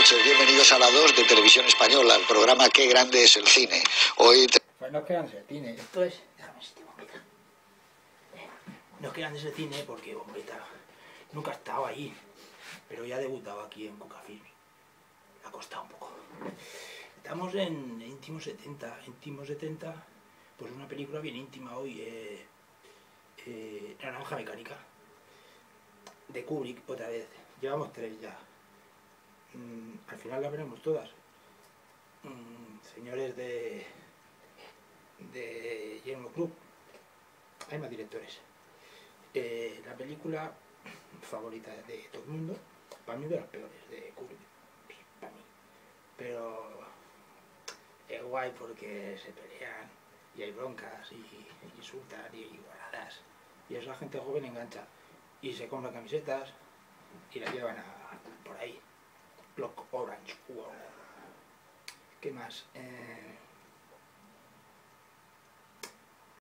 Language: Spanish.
noches, bienvenidos a la 2 de Televisión Española, al programa Qué grande es el cine. Hoy te- Pues no quedan de cine. Esto es. Déjame este bombeta. Eh, No quedan de ese cine porque bombeta nunca ha estado ahí. Pero ya ha debutado aquí en Cuca Films. Le ha costado un poco. Estamos en Íntimo 70. Íntimo 70, pues una película bien íntima hoy. eh, eh, Naranja Mecánica. De Kubrick, otra vez. Llevamos tres ya. Al final las veremos todas. Mm, señores de de Guillermo Cruz. Hay más directores. Eh, la película favorita de todo el mundo, para mí de las peores de Kubrick, para mí. Pero es guay porque se pelean y hay broncas y insultan y igualadas. Y eso la gente joven engancha. Y se compran camisetas y las llevan a, por ahí. ¿Qué más? Eh,